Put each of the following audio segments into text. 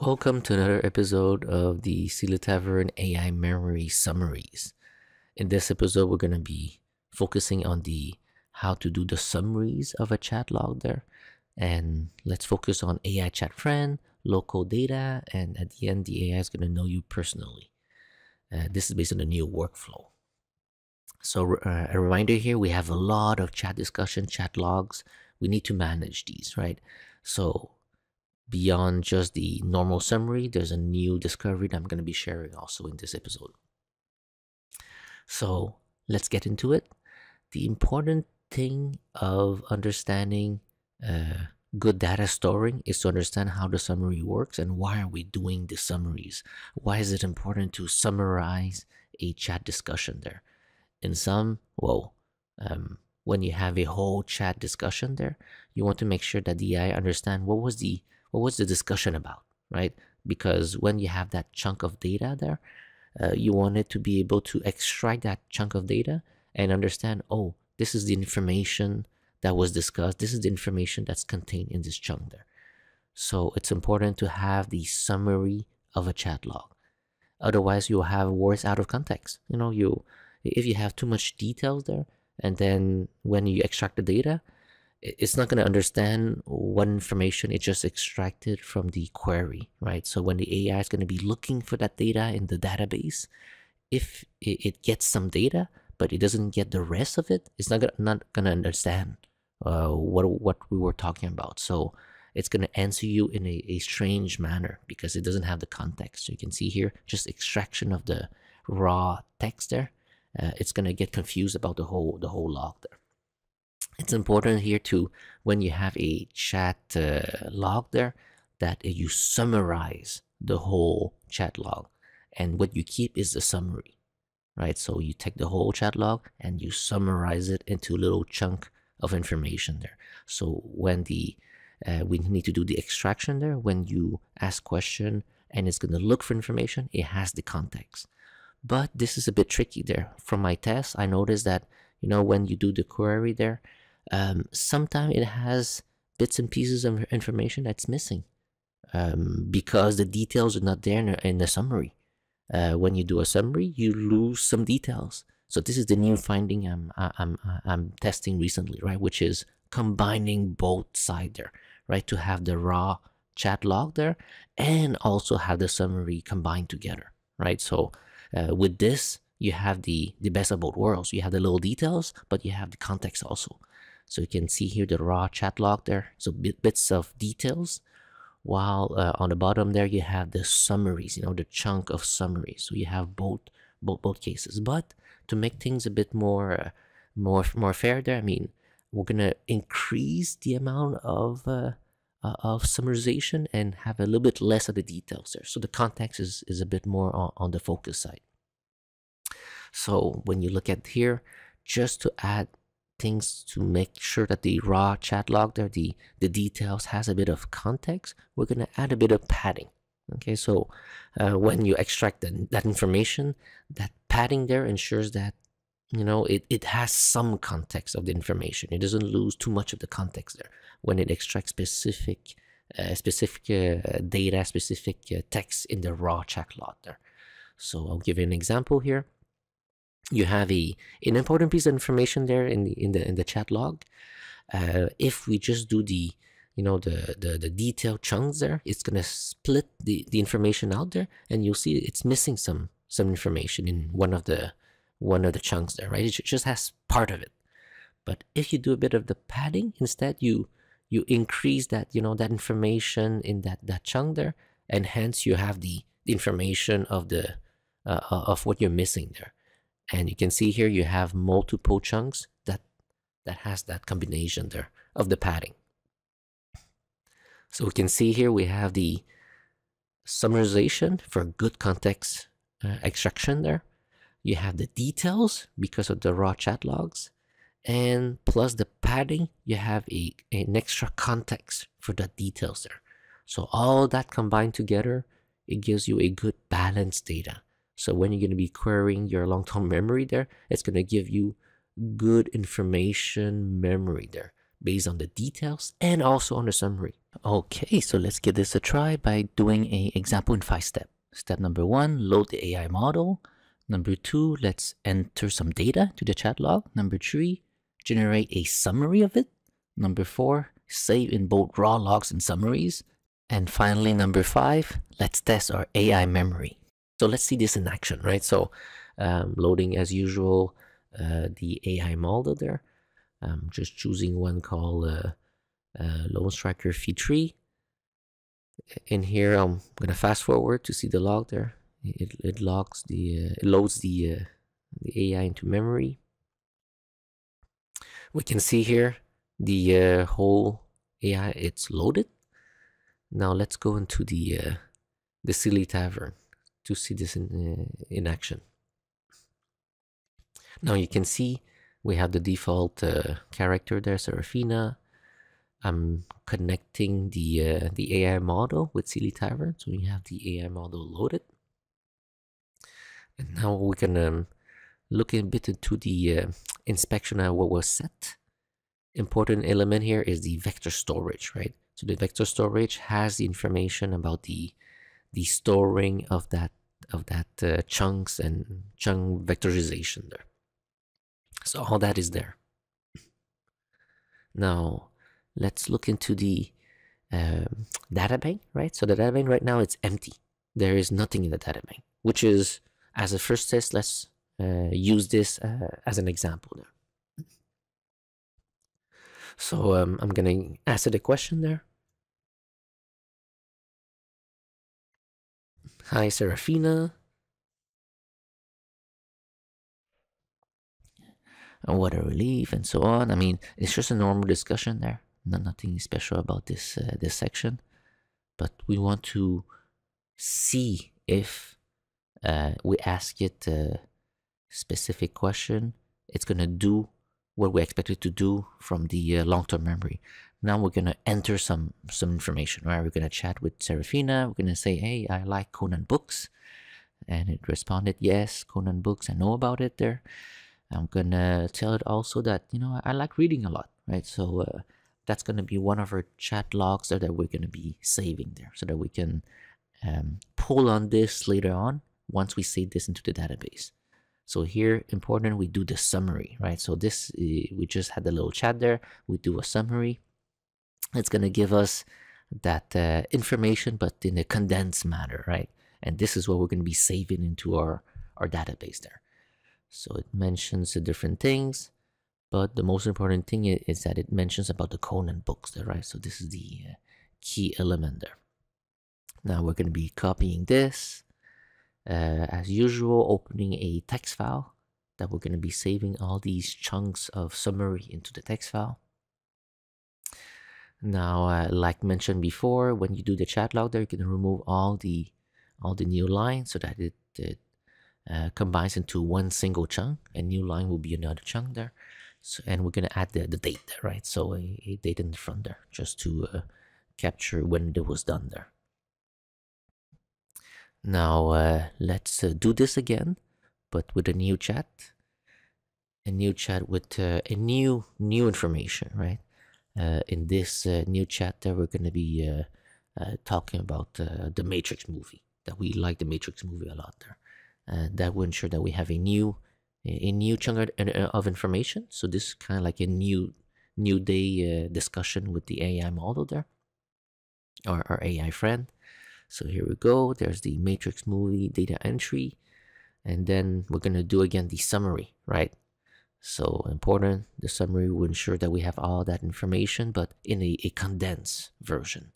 Welcome to another episode of the Silly Tavern AI Memory Summaries. In this episode, we're going to be focusing on the how to do the summaries of a chat log there. And let's focus on AI chat friend, local data, and at the end, the AI is going to know you personally. Uh, this is based on the new workflow. So uh, a reminder here, we have a lot of chat discussion, chat logs. We need to manage these, right? So beyond just the normal summary, there's a new discovery that I'm going to be sharing also in this episode. So let's get into it. The important thing of understanding uh, good data storing is to understand how the summary works and why are we doing the summaries? Why is it important to summarize a chat discussion there? In some, well, um, when you have a whole chat discussion there, you want to make sure that the AI understand what was the what was the discussion about, right? Because when you have that chunk of data there, uh, you want it to be able to extract that chunk of data and understand, oh, this is the information that was discussed. This is the information that's contained in this chunk there. So it's important to have the summary of a chat log. Otherwise, you'll have words out of context. You know, you if you have too much details there, and then when you extract the data, it's not going to understand what information it just extracted from the query, right? So when the AI is going to be looking for that data in the database, if it, gets some data, but it doesn't get the rest of it, it's not gonna, not gonna understand uh, what what we were talking about. So it's gonna answer you in a, a strange manner because it doesn't have the context. So you can see here, just extraction of the raw text there. Uh, it's gonna get confused about the whole the whole log there it's important here to when you have a chat uh, log there that you summarize the whole chat log. And what you keep is the summary right? So you take the whole chat log and you summarize it into a little chunk of information there. So when the uh, we need to do the extraction there when you ask question and it's going to look for information it has the context. But this is a bit tricky there. From my test i noticed that you know when you do the query there um, sometimes it has bits and pieces of information that's missing um, because the details are not there in the, in the summary. Uh, when you do a summary, you lose some details. So this is the new finding I'm I'm I'm testing recently, right? Which is combining both side there, right? To have the raw chat log there and also have the summary combined together, right? So uh, with this, you have the the best of both worlds. You have the little details, but you have the context also. So you can see here the raw chat log there. So bit, bits of details. While uh, on the bottom there, you have the summaries, you know, the chunk of summaries. So you have both, both, both cases. But to make things a bit more, uh, more, more fair there, I mean, we're gonna increase the amount of uh, uh, of summarization and have a little bit less of the details there. So the context is, is a bit more on, on the focus side. So when you look at here, just to add things to make sure that the raw chat log there, the, the details has a bit of context, we're going to add a bit of padding. Okay, so uh, when you extract the, that information, that padding there ensures that you know it, it has some context of the information. It doesn't lose too much of the context there when it extracts specific uh, specific uh, data, specific uh, text in the raw chat log there. So I'll give you an example here you have a an important piece of information there in the in the in the chat log. Uh, if we just do the you know the the the detailed chunks there, it's gonna split the the information out there, and you'll see it's missing some some information in one of the one of the chunks there, right? It just has part of it. But if you do a bit of the padding instead, you you increase that you know that information in that that chunk there, and hence you have the, information of the uh, of what you're missing there and you can see here you have multiple chunks that that has that combination there of the padding. So we can see here we have the summarization for good context uh, extraction there. You have the details because of the raw chat logs. And plus the padding you have a, an extra context for the details there. So all that combined together it gives you a good balanced data so when you're going to be querying your long-term memory there, it's going to give you good information memory there based on the details and also on the summary. Okay, so let's give this a try by doing a example in five steps. Step number one, load the AI model. Number two, let's enter some data to the chat log. Number three, generate a summary of it. Number four, save in both raw logs and summaries. And finally, number five, let's test our AI memory. So let's see this in action, right? So um, loading as usual uh, the AI model there. I'm just choosing one called uh, uh, Lone Striker V3. In here, I'm gonna fast forward to see the log there. It, it logs the uh, it loads the uh, the AI into memory. We can see here the uh, whole AI it's loaded. Now let's go into the the Silly Tavern to see this in uh, in action. Now you can see we have the default uh, character there, Seraphina. I'm connecting the uh, the AI model with Silly Tavern, so we have the AI model loaded. And now we can um, look a bit into the uh, inspection of what was set. Important element here is the vector storage, right? So the vector storage has the information about the the storing of that of that uh, chunks and chunk vectorization there. So all that is there. Now, let's look into the um, data bank, right? So the data bank right now it's empty. There is nothing in the data bank, which is as a first test. Let's uh, use this uh, as an example there. So um, I'm gonna answer the question there. Hi, Seraphina. And what a relief, and so on. I mean, it's just a normal discussion there. Not nothing special about this uh, this section, but we want to see if uh, we ask it a specific question, it's gonna do what we expect it to do from the uh, long-term memory. Now we're gonna enter some some information, right? We're gonna chat with Seraphina. We're gonna say, "Hey, I like Conan books," and it responded, "Yes, Conan books. I know about it." There, I'm gonna tell it also that you know I, like reading a lot, right? So uh, that's gonna be one of our chat logs that we're gonna be saving there, so that we can um, pull on this later on once we save this into the database. So here, important, we do the summary, right? So this, uh, we just had the little chat there. We do a summary it's going to give us that uh, information, but in a condensed manner, right? And this is what we're going to be saving into our, our database there. So it mentions the different things, but the most important thing is that it mentions about the Conan books there, right? So this is the uh, key element there. Now we're going to be copying this, uh, as usual, opening a text file that we're going to be saving all these chunks of summary into the text file. Now, uh, like mentioned before, when you do the chat log there, you can remove all the all the new lines so that it, it uh, combines into one single chunk. A new line will be another chunk there. So, and we're gonna add the, the date there, right? So a, a date in the front there, just to uh, capture when it was done there. Now uh, let's uh, do this again, but with a new chat. A new chat with uh, a new new information, right? Uh, in this uh, new chapter, we're going to be uh, uh, talking about the Matrix movie. That we like the Matrix movie a lot there. That will ensure that we have a new a new chunk of information. So this is kind of like a new new day discussion with the AI model there, or our AI friend. So here we go. There's the Matrix movie data entry. And then we're going to do again the summary, right? So important, the summary will ensure that we have all that information, but in a, a condensed version.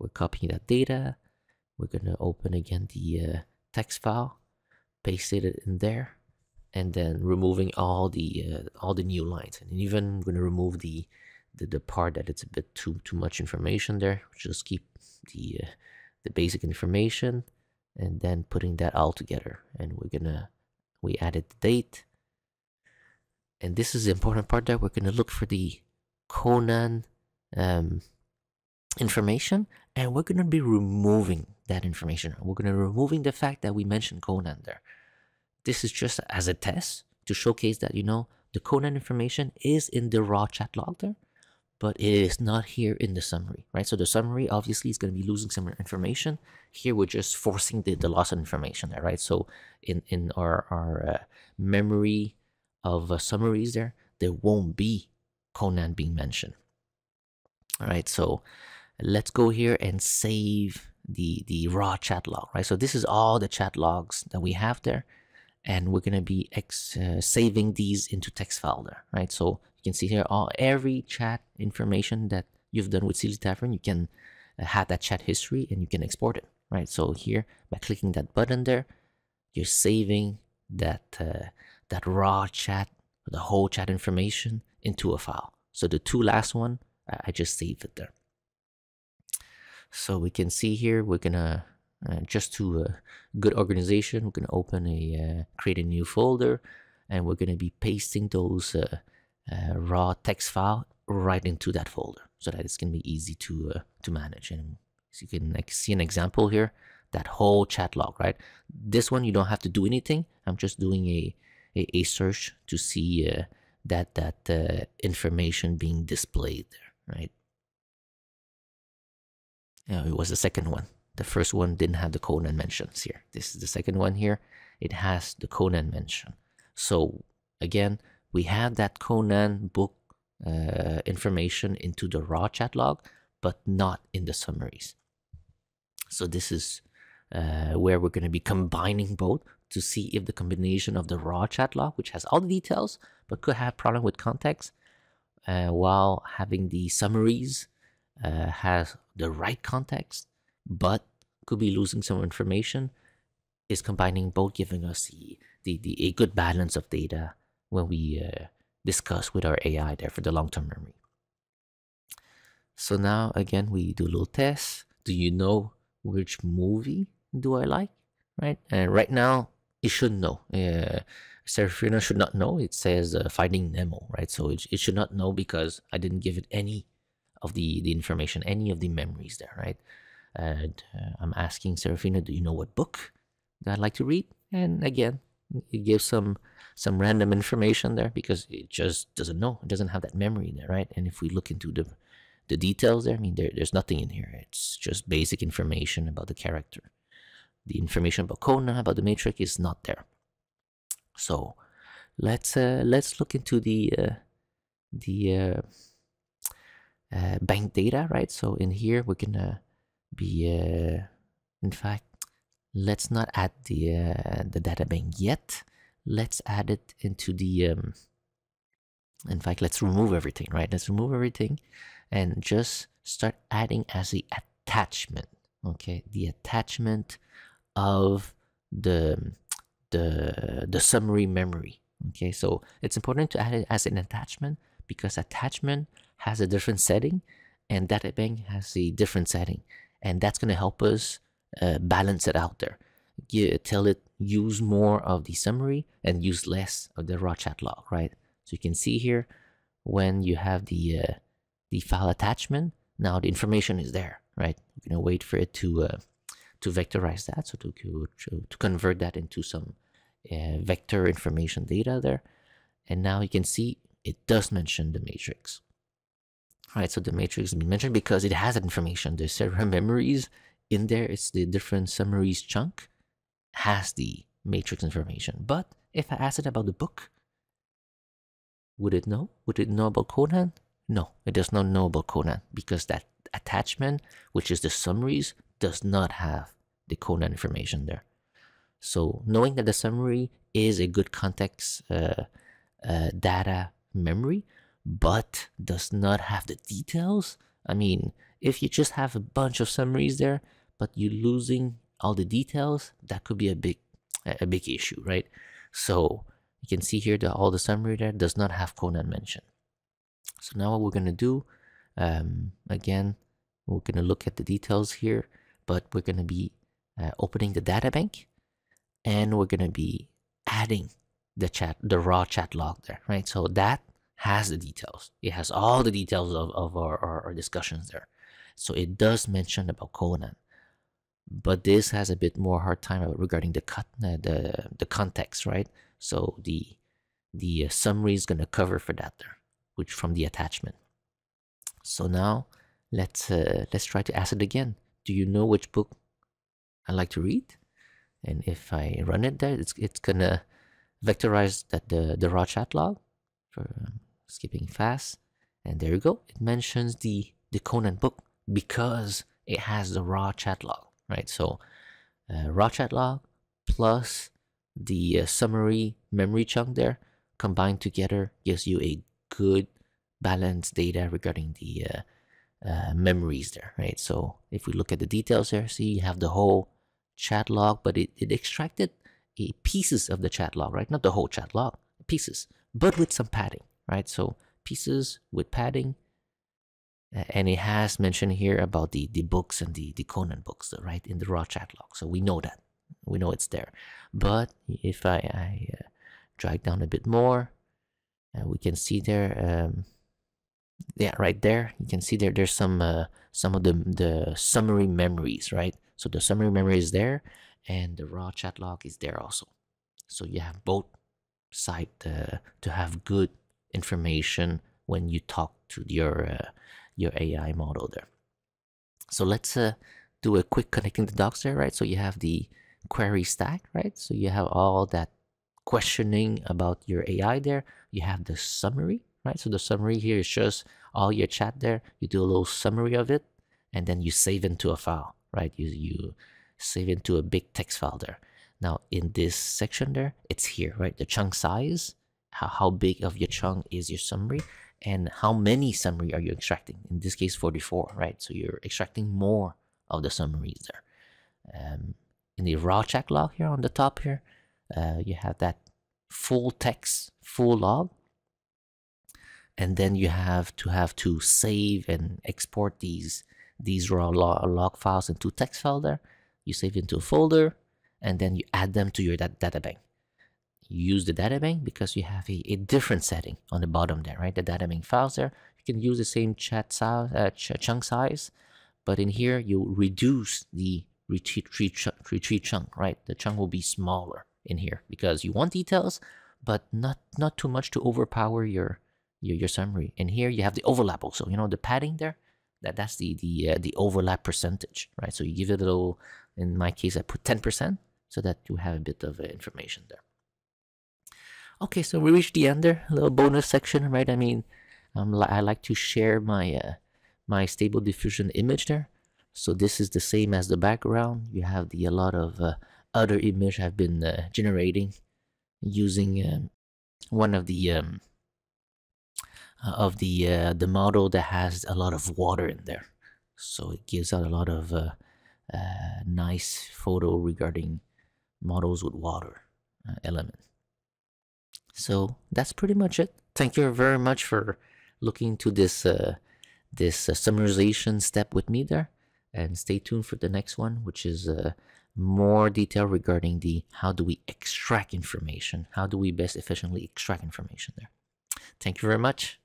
We're copying that data. We're going to open again the uh, text file, paste it in there, and then removing all the uh, all the new lines. And even going to remove the, the the part that it's a bit too too much information there. Just keep the uh, the basic information, and then putting that all together. And we're gonna we added the date and this is the important part that we're going to look for the Conan um, information and we're going to be removing that information. We're going to be removing the fact that we mentioned Conan there. This is just as a test to showcase that, you know, the Conan information is in the raw chat log there, but it is not here in the summary, right? So the summary obviously is going to be losing some information. Here we're just forcing the, the loss of information there, right? So in, in our, our uh, memory of uh, summaries there, there won't be Conan being mentioned. All right, so let's go here and save the, the raw chat log, right? So this is all the chat logs that we have there and we're going to be ex, uh, saving these into text folder, right? So you can see here all every chat information that you've done with Silly Tavern, you can uh, have that chat history and you can export it, right? So here by clicking that button there, you're saving that uh, that raw chat, the whole chat information into a file. So the two last one, I just saved it there. So we can see here, we're gonna uh, just to a good organization, we're gonna open a uh, create a new folder, and we're gonna be pasting those uh, uh raw text file right into that folder, so that it's gonna be easy to uh, to manage. And so you can like, see an example here, that whole chat log, right? This one you don't have to do anything. I'm just doing a a, a search to see uh, that that information being displayed there, right? Yeah, it was the second one. The first one didn't have the Conan mentions here. This is the second one here. It has the Conan mention. So again, we have that Conan book uh, information into the raw chat log, but not in the summaries. So this is uh, where we're going to be combining both to see if the combination of the raw chat log, which has all the details, but could have problem with context, uh, while having the summaries uh, has the right context, but could be losing some information, is combining both, giving us the, the, the a good balance of data when we uh, discuss with our AI there for the long-term memory. So now again, we do a little test. Do you know which movie do I like? Right, and right now it should know. Uh, Seraphina should not know. It says uh, Finding Nemo, right? So it, it should not know because I didn't give it any of the, the information, any of the memories there, right? And uh, I'm asking Seraphina, do you know what book that I'd like to read? And again, it gives some some random information there because it just doesn't know. It doesn't have that memory there, right? And if we look into the the details there, I mean, there, there's nothing in here. It's just basic information about the character. The information about Conan, about the Matrix is not there. So let's uh, let's look into the uh, the uh, uh, bank data, right? So in here, we're gonna be, uh, in fact, let's not add the, uh, the data bank yet. Let's add it into the, um, in fact, let's remove everything, right? Let's remove everything and just start adding as the attachment, okay? The attachment of the, the, the summary memory, okay? So it's important to add it as an attachment because attachment has a different setting and data bank has a different setting and that's going to help us uh, balance it out there. You tell it use more of the summary and use less of the raw chat log right? So you can see here when you have the uh, the file attachment now the information is there right? You're going to wait for it to uh, to vectorize that so to, to, to convert that into some uh, vector information data there and now you can see it does mention the matrix All right, So the matrix has been mentioned because it has that information. The several memories in there, it's the different summaries chunk has the matrix information. But if I ask it about the book, would it know? Would it know about Conan? No, it does not know about Conan because that attachment, which is the summaries, does not have the Conan information there. So knowing that the summary is a good context uh, uh, data memory but does not have the details. I mean, if you just have a bunch of summaries there, but you're losing all the details, that could be a big a big issue, right? So you can see here that all the summary there does not have Conan mentioned. So now what we're gonna do, um, again, we're gonna look at the details here, but we're gonna be uh, opening the data bank, and we're gonna be adding the chat, the raw chat log there, right? So that has the details. It has all the details of, of our, our, our discussions there. So it does mention about Conan. But this has a bit more hard time regarding the cut, uh, the the context, right? So the the uh, summary is gonna cover for that there, which from the attachment. So now let's uh, let's try to ask it again. Do you know which book I like to read? And if I run it there, it's it's gonna vectorize that the the raw chat log for um, skipping fast. And there you go. It mentions the the Conan book because it has the raw chat log, right? So uh, raw chat log plus the uh, summary memory chunk there combined together gives you a good balanced data regarding the uh, uh, memories there, right? So if we look at the details there, see you have the whole chat log, but it, it extracted pieces of the chat log, right? Not the whole chat log, pieces, but with some padding, right? So pieces with padding. And it has mentioned here about the, the books and the, the Conan books, right? In the raw chat log. So we know that. We know it's there. But if I, I uh, drag down a bit more, uh, we can see there um, yeah right there you can see there there's some uh, some of the the summary memories right? So the summary memory is there and the raw chat log is there also. So you have both side uh, to have good information when you talk to your uh, your AI model there. So let's uh, do a quick connecting the dots there right? So you have the query stack right? So you have all that questioning about your AI there. You have the summary right? So the summary here is just all your chat there. You do a little summary of it, and then you save into a file, right? You you save into a big text file there. Now in this section there, it's here, right? The chunk size, how, how big of your chunk is your summary, and how many summary are you extracting? In this case, 44, right? So you're extracting more of the summaries there. Um, in the raw chat log here on the top here, uh, you have that full text, full log, and then you have to have to save and export these these raw log, files into text folder you save into a folder and then you add them to your data bank. Use the data bank because you have a, a different setting on the bottom there right? The data bank files there you can use the same chat size uh, ch chunk size but in here you reduce the retreat, retreat, retreat chunk right? The chunk will be smaller in here because you want details but not not too much to overpower your your, your summary. And here you have the overlap also. You know the padding there, that that's the the uh, the overlap percentage, right? So you give it a little. In my case, I put ten percent so that you have a bit of uh, information there. Okay, so we reached the end there. A little bonus section, right? I mean, um, I like to share my uh, my stable diffusion image there. So this is the same as the background. You have the a lot of uh, other image I've been uh, generating using um, one of the um, of the uh, the model that has a lot of water in there. So it gives out a lot of uh, uh, nice photo regarding models with water uh, element. So that's pretty much it. Thank you very much for looking to this uh, this summarization step with me there. And stay tuned for the next one which is more detail regarding the how do we extract information? How do we best efficiently extract information there? Thank you very much